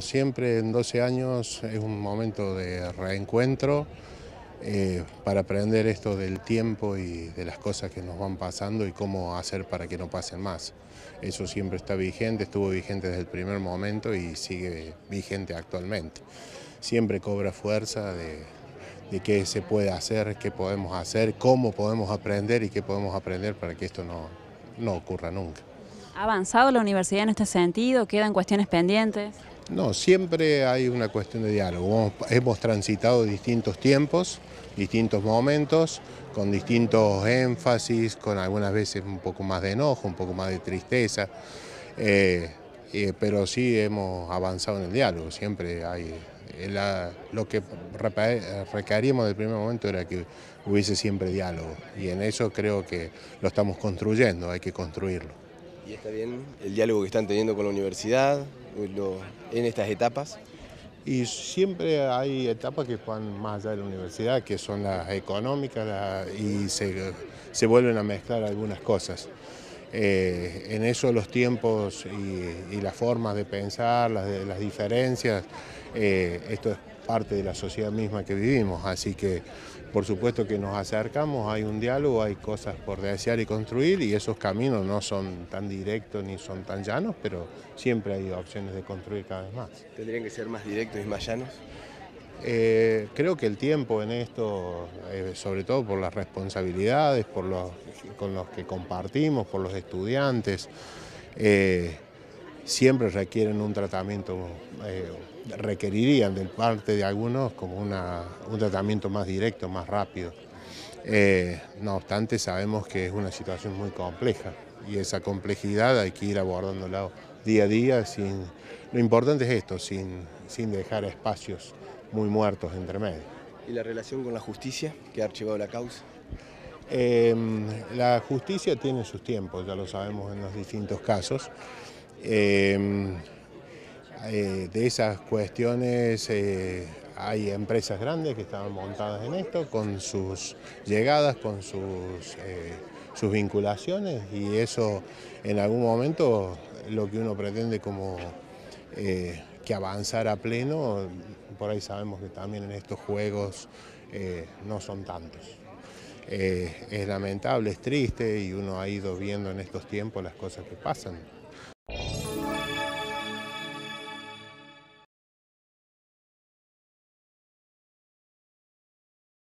Siempre en 12 años es un momento de reencuentro eh, para aprender esto del tiempo y de las cosas que nos van pasando y cómo hacer para que no pasen más. Eso siempre está vigente, estuvo vigente desde el primer momento y sigue vigente actualmente. Siempre cobra fuerza de, qué se puede hacer, qué podemos hacer, cómo podemos aprender y qué podemos aprender para que esto no, no ocurra nunca. ¿Ha avanzado la universidad en este sentido? ¿Quedan cuestiones pendientes? No, siempre hay una cuestión de diálogo. Hemos transitado distintos tiempos, distintos momentos, con distintos énfasis, con algunas veces un poco más de enojo, un poco más de tristeza, eh, eh, pero sí hemos avanzado en el diálogo. Siempre hay. Eh, lo que requeríamos del primer momento era que hubiese siempre diálogo, y en eso creo que lo estamos construyendo, hay que construirlo. ¿Y está bien el diálogo que están teniendo con la universidad en estas etapas? Y siempre hay etapas que van más allá de la universidad, que son las económicas y se, vuelven a mezclar algunas cosas. Eh, en eso los tiempos y, las formas de pensar, las, las diferencias, eh, esto es parte de la sociedad misma que vivimos, así que por supuesto que nos acercamos, hay un diálogo, hay cosas por desear y construir y esos caminos no son tan directos ni son tan llanos, pero siempre hay opciones de construir cada vez más. ¿Tendrían que ser más directos y más llanos? Eh, creo que el tiempo en esto, eh, sobre todo por las responsabilidades, por los, con los que compartimos, por los estudiantes, eh, siempre requieren un tratamiento, eh, requerirían de parte de algunos como un tratamiento más directo, más rápido. Eh, no obstante, sabemos que es una situación muy compleja y esa complejidad hay que ir abordándola día a día. Sin, lo importante es esto, sin, sin dejar espacios muy muertos entre medio. ¿Y la relación con la justicia que ha archivado la causa? Em, la justicia tiene sus tiempos, ya lo sabemos en los distintos casos. Em, eh, de esas cuestiones eh, hay empresas grandes que están montadas en esto, con sus llegadas, con sus, eh, sus vinculaciones y eso en algún momento lo que uno pretende como que avanzar a pleno, por ahí sabemos que también en estos juegos no son tantos. es lamentable, es triste y uno ha ido viendo en estos tiempos las cosas que pasan.